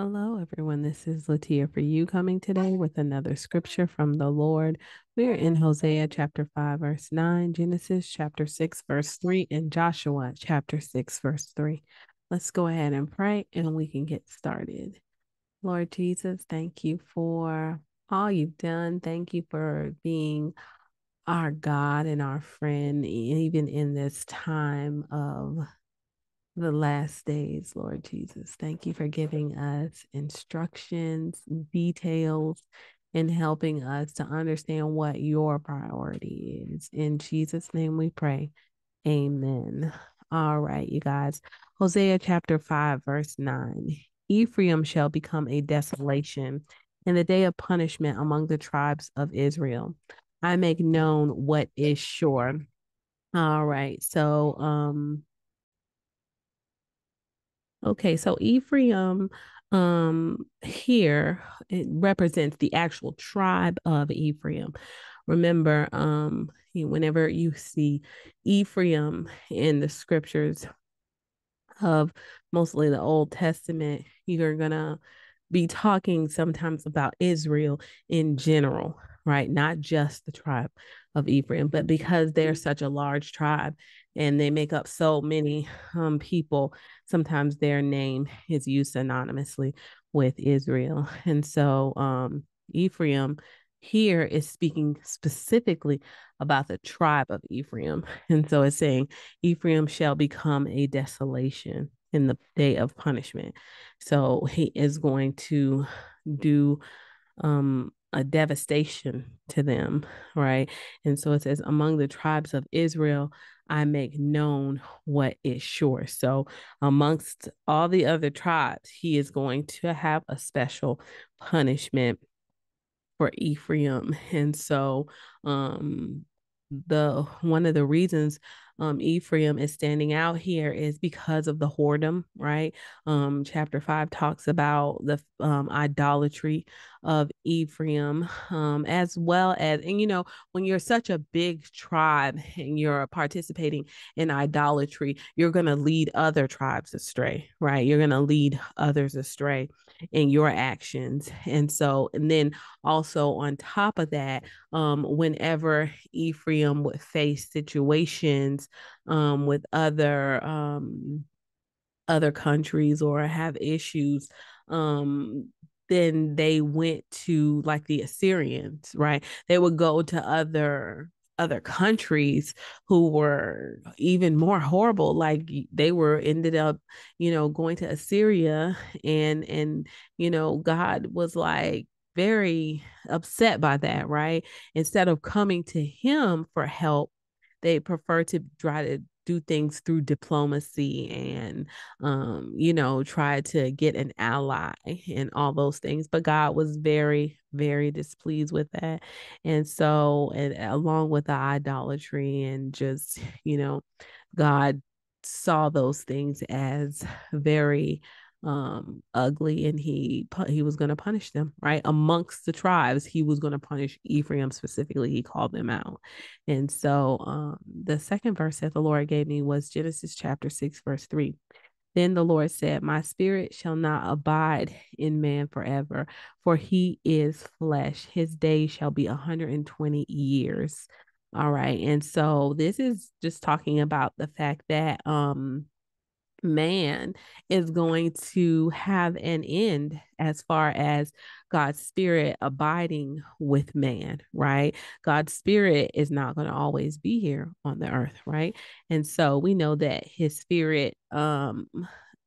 Hello, everyone. This is Latia for you coming today with another scripture from the Lord. We are in Hosea chapter 5, verse 9, Genesis chapter 6, verse 3, and Joshua chapter 6, verse 3. Let's go ahead and pray and we can get started. Lord Jesus, thank you for all you've done. Thank you for being our God and our friend, even in this time of the last days, Lord Jesus. Thank you for giving us instructions, details, and helping us to understand what your priority is. In Jesus' name we pray. Amen. All right, you guys. Hosea chapter 5, verse 9. Ephraim shall become a desolation in the day of punishment among the tribes of Israel. I make known what is sure. All right. So um Okay, so Ephraim um here it represents the actual tribe of Ephraim. Remember, um, whenever you see Ephraim in the scriptures of mostly the Old Testament, you're gonna be talking sometimes about Israel in general, right? Not just the tribe of Ephraim, but because they're such a large tribe and they make up so many um, people, sometimes their name is used synonymously with Israel. And so um, Ephraim here is speaking specifically about the tribe of Ephraim. And so it's saying, Ephraim shall become a desolation in the day of punishment. So he is going to do um, a devastation to them, right? And so it says, among the tribes of Israel, I make known what is sure. So, amongst all the other tribes, he is going to have a special punishment for Ephraim. And so, um, the one of the reasons um, Ephraim is standing out here is because of the whoredom, right? Um, chapter five talks about the um, idolatry of Ephraim, um, as well as, and you know, when you're such a big tribe and you're participating in idolatry, you're going to lead other tribes astray, right? You're going to lead others astray in your actions. And so, and then also on top of that, um, whenever Ephraim would face situations um, with other um, other countries or have issues, um, then they went to like the Assyrians, right? They would go to other other countries who were even more horrible like they were ended up you know going to assyria and and you know god was like very upset by that right instead of coming to him for help they prefer to try to do things through diplomacy and um, you know try to get an ally and all those things but god was very very displeased with that. And so and along with the idolatry and just you know god saw those things as very um ugly and he he was going to punish them right amongst the tribes he was going to punish Ephraim specifically he called them out and so um the second verse that the Lord gave me was Genesis chapter 6 verse 3 then the Lord said, My spirit shall not abide in man forever, for he is flesh. His days shall be 120 years. All right. And so this is just talking about the fact that um man is going to have an end as far as God's spirit abiding with man, right? God's spirit is not going to always be here on the earth, right? And so we know that his spirit um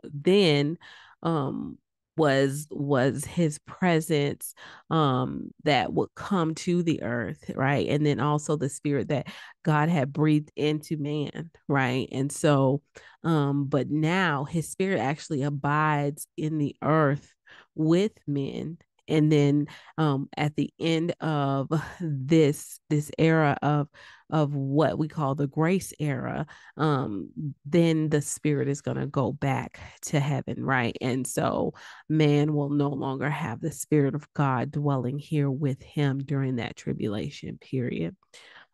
then um was was his presence um that would come to the earth right? And then also the spirit that god had breathed into man right? And so um but now his spirit actually abides in the earth with men and then um at the end of this this era of of what we call the grace era um then the spirit is going to go back to heaven right? And so man will no longer have the spirit of god dwelling here with him during that tribulation period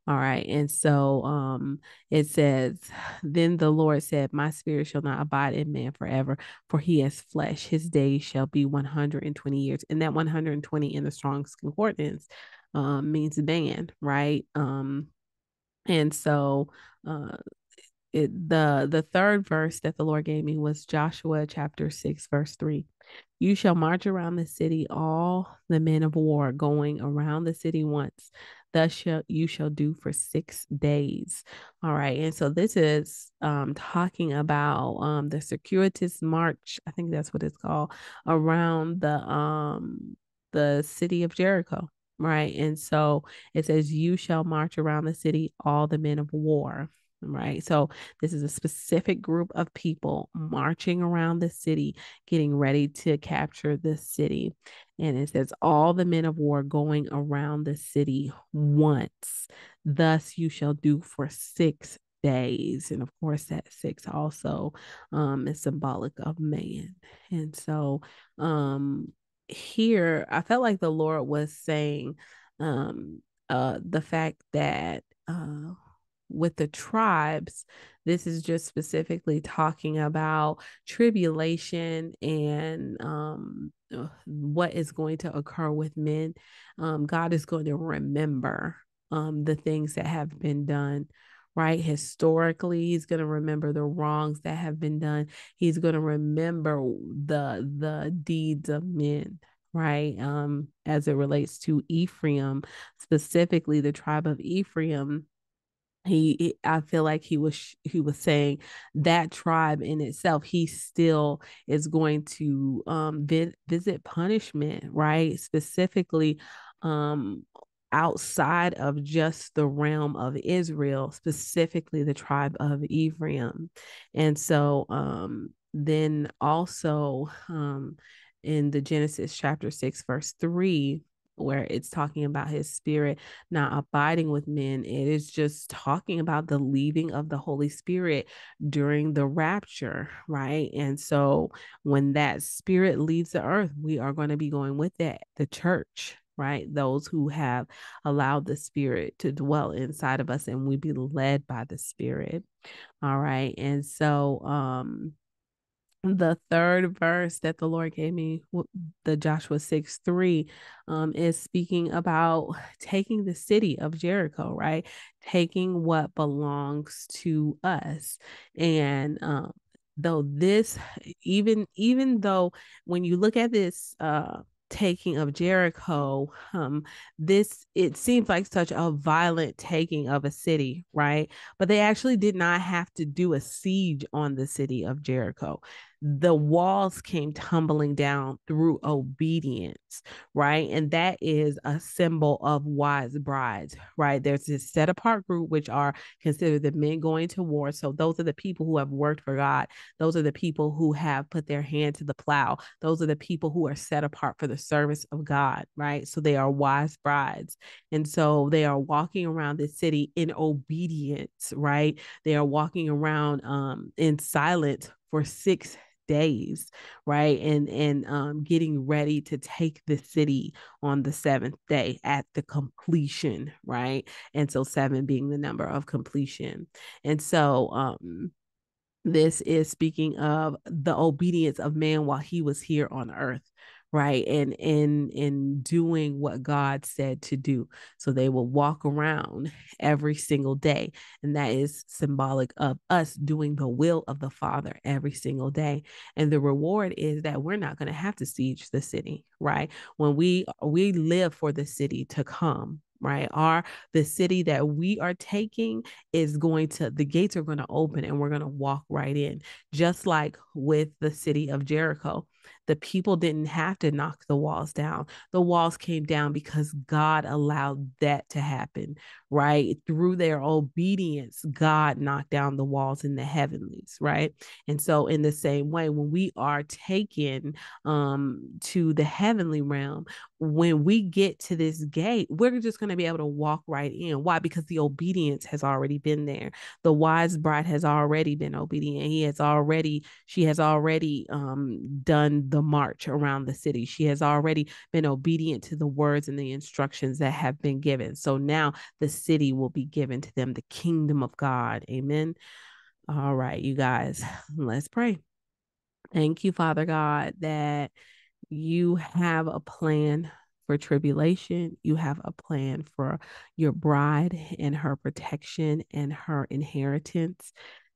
All right. And so um it says, Then the Lord said, My spirit shall not abide in man forever, for he has flesh. His days shall be 120 years. And that 120 in the Strong's Concordance um means man, right? Um and so uh it, the the third verse that the Lord gave me was Joshua chapter 6 verse 3. You shall march around the city all the men of war going around the city once. Thus shall you shall do for 6 days. All right. And so this is um talking about um the circuitous march, I think that's what it's called, around the um the city of Jericho right? And so it says, You shall march around the city, all the men of war right? So this is a specific group of people marching around the city, getting ready to capture the city. And it says, All the men of war going around the city once. Thus you shall do for six days. And of course, that six also um, is symbolic of man. And so um, here, I felt like the Lord was saying um, uh, the fact that. Uh, with the tribes, this is just specifically talking about tribulation and um, what is going to occur with men. Um, God is going to remember um, the things that have been done right? Historically, he's going to remember the wrongs that have been done. He's going to remember the the deeds of men, right? Um, as it relates to Ephraim, specifically the tribe of Ephraim he i feel like he was he was saying that tribe in itself he still is going to um vi- visit punishment right? Specifically um outside of just the realm of Israel specifically the tribe of Ephraim. And so um then also um in the Genesis chapter 6 verse 3 where it's talking about his spirit not abiding with men. It is just talking about the leaving of the Holy Spirit during the rapture, right? And so when that spirit leaves the earth, we are going to be going with it, the church, right? Those who have allowed the spirit to dwell inside of us and we be led by the spirit. All right. And so um the third verse that the Lord gave me, the Joshua 6 3, um, is speaking about taking the city of Jericho, right? Taking what belongs to us. And um, though this, even even though when you look at this uh taking of Jericho, um, this it seems like such a violent taking of a city, right? But they actually did not have to do a siege on the city of Jericho the walls came tumbling down through obedience, right? And that is a symbol of wise brides, right? There's this set apart group, which are considered the men going to war. So those are the people who have worked for God. Those are the people who have put their hand to the plow. Those are the people who are set apart for the service of God, right? So they are wise brides. And so they are walking around the city in obedience, right? They are walking around um, in silence for six days right? And and um getting ready to take the city on the seventh day at the completion right? And so seven being the number of completion. And so um this is speaking of the obedience of man while he was here on earth right and in in doing what god said to do. So they will walk around every single day and that is symbolic of us doing the will of the father every single day and the reward is that we're not going to have to siege the city right? When we we live for the city to come right? Our the city that we are taking is going to the gates are going to open and we're going to walk right in. Just like with the city of jericho the people didn't have to knock the walls down. The walls came down because God allowed that to happen, right? Through their obedience, God knocked down the walls in the heavenlies, right? And so, in the same way, when we are taken um, to the heavenly realm, when we get to this gate, we're just going to be able to walk right in. Why? Because the obedience has already been there. The wise bride has already been obedient. He has already, she has already um, done the march around the city. She has already been obedient to the words and the instructions that have been given. So now the city will be given to them, the kingdom of God. Amen. All right, you guys, let's pray. Thank you, Father God, that you have a plan for tribulation. You have a plan for your bride and her protection and her inheritance.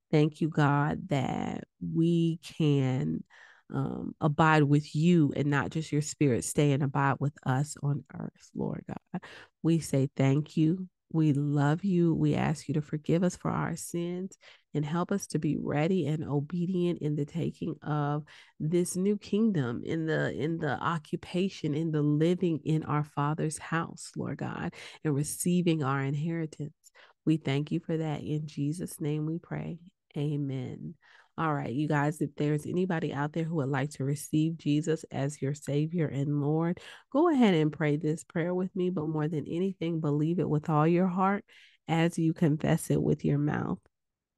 Thank you, God, that we can um, abide with you and not just your spirit stay and abide with us on earth, Lord God. We say thank you. We love you. We ask you to forgive us for our sins and help us to be ready and obedient in the taking of this new kingdom in the in the occupation in the living in our father's house lord god and receiving our inheritance we thank you for that in jesus name we pray amen all right, you guys, if there's anybody out there who would like to receive Jesus as your Savior and Lord, go ahead and pray this prayer with me. But more than anything, believe it with all your heart as you confess it with your mouth.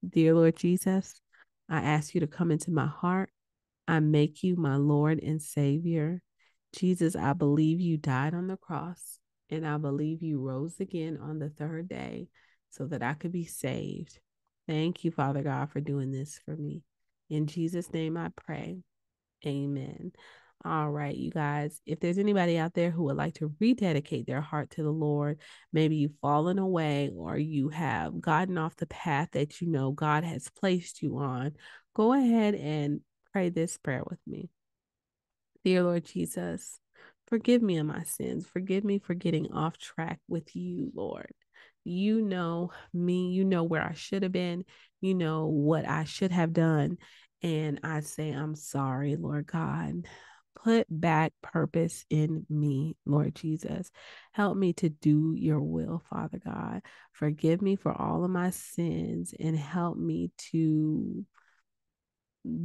Dear Lord Jesus, I ask you to come into my heart. I make you my Lord and Savior. Jesus, I believe you died on the cross, and I believe you rose again on the third day so that I could be saved. Thank you, Father God, for doing this for me. In Jesus' name I pray. Amen. All right, you guys, if there's anybody out there who would like to rededicate their heart to the Lord, maybe you've fallen away or you have gotten off the path that you know God has placed you on, go ahead and pray this prayer with me. Dear Lord Jesus, forgive me of my sins. Forgive me for getting off track with you, Lord. You know me, you know where I should have been, you know what I should have done. And I say, I'm sorry, Lord God. Put back purpose in me, Lord Jesus. Help me to do your will, Father God. Forgive me for all of my sins and help me to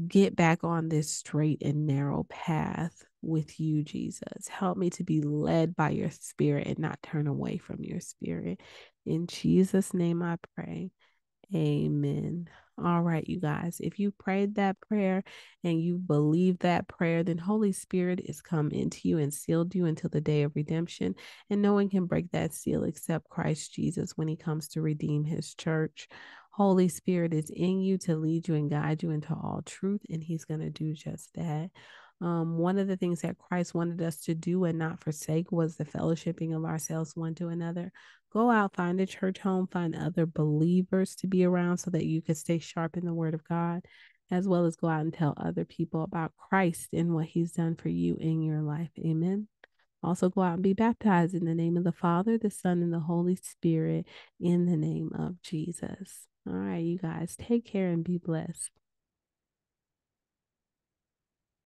get back on this straight and narrow path with you, Jesus. Help me to be led by your spirit and not turn away from your spirit. In Jesus' name I pray. Amen. All right, you guys, if you prayed that prayer and you believe that prayer, then Holy Spirit is come into you and sealed you until the day of redemption. And no one can break that seal except Christ Jesus when he comes to redeem his church. Holy Spirit is in you to lead you and guide you into all truth, and he's going to do just that. Um, one of the things that Christ wanted us to do and not forsake was the fellowshipping of ourselves one to another. Go out, find a church home, find other believers to be around so that you can stay sharp in the word of God, as well as go out and tell other people about Christ and what he's done for you in your life. Amen. Also, go out and be baptized in the name of the Father, the Son, and the Holy Spirit in the name of Jesus. All right, you guys, take care and be blessed.